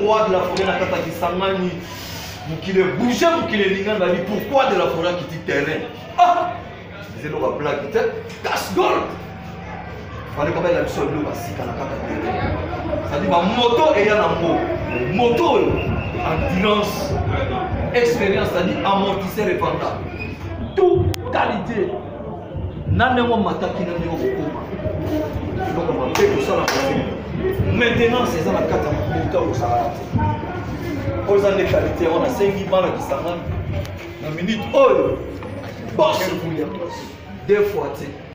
roi de la forêt na kati ya kisangani mokili ebouge mokili elingani babi pourquoi de la forêt akiti terrain? Eza eloko ablaki te cash gold faleka bayela biso biloko asika na kaka terrain cestadi bamoto eya nango moto oyo endurance expérience cestadi amortisseur eventable tout qualité. Na ndenge omataki na maintenance eza na kati ya makuta ozala te. Oyo eza nde qualité yango nasengi bana kisangani. Na minute oyo bos deux fois te